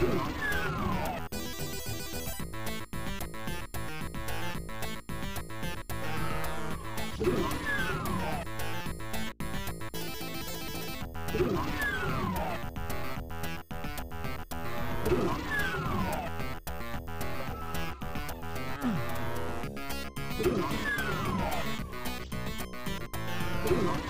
Come on.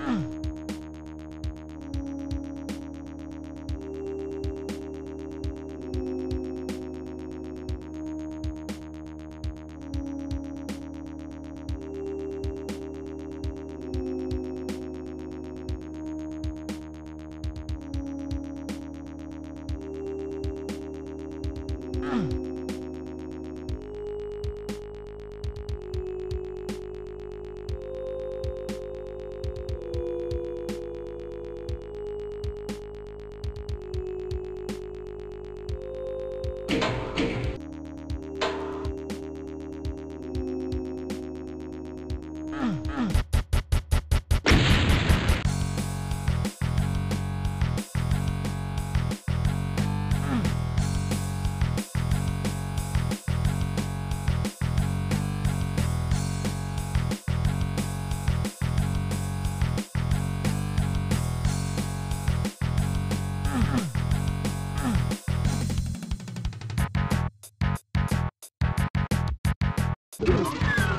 Mm-hmm. Let's do it.